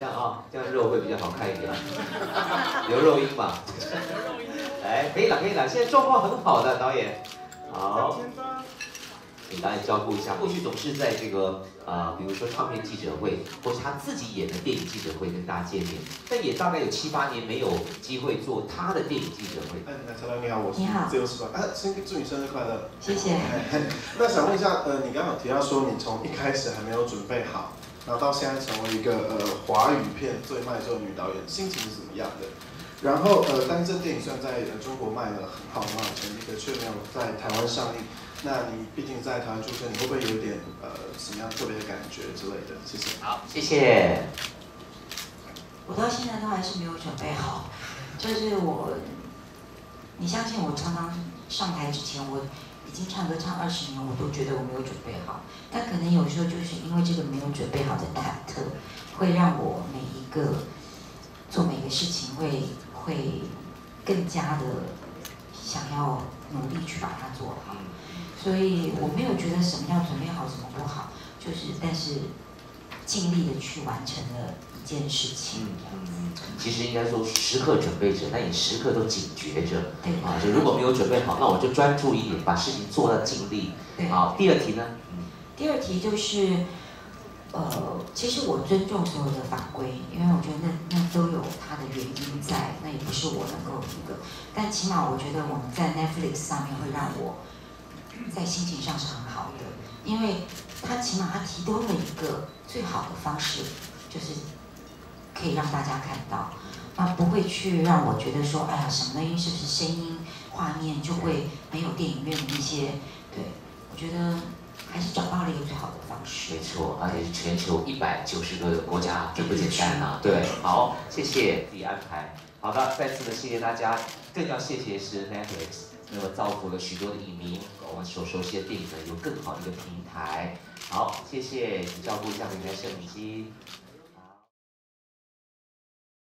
这样啊，这样肉会比较好看一点，刘若英嘛，哎，可以了，可以了，现在状况很好的导演，好，给导演照顾一下。过去总是在这个呃，比如说唱片记者会，或是他自己演的电影记者会跟大家见面，但也大概有七八年没有机会做他的电影记者会。哎，奶茶你好，我是自由时光，哎，先祝你生日快乐，谢谢。那想问一下，呃，你刚刚有提到说你从一开始还没有准备好。然后到现在成为一个呃华语片最卖座的女导演，心情是怎么样的？然后呃，但是这电影虽然在中国卖了很好很好成绩，可却没有在台湾上映。那你毕竟在台湾出生，你会不会有点呃什么样特别的感觉之类的？谢谢。好，谢谢。我到现在都还是没有准备好，就是我，你相信我常常上台之前我。已经唱歌唱二十年，我都觉得我没有准备好。但可能有时候就是因为这个没有准备好的忐忑，会让我每一个做每个事情会会更加的想要努力去把它做好。所以我没有觉得什么要准备好，什么不好，就是但是尽力的去完成了。一件事情，嗯，其实应该说时刻准备着，那你时刻都警觉着，对啊，就如果没有准备好，那我就专注一点，把事情做到尽力。好，第二题呢？第二题就是，呃，其实我尊重所有的法规，因为我觉得那那都有它的原因在，那也不是我能够一个，但起码我觉得我们在 Netflix 上面会让我在心情上是很好的，因为他起码他提供了一个最好的方式，就是。可以让大家看到，那不会去让我觉得说，哎呀，什么东西是不是声音、画面就会没有电影院的一些？对，我觉得还是找到了一个最好的方式。没错，而且是全球一百九十个国家，这不简单啊！对，好，谢谢自己安排。好的，再次的谢谢大家，更要谢谢是 Netflix，那么造福了许多的影迷，我们所熟悉的电影呢有更好的一个平台。好，谢谢，照顾一下你的摄影机。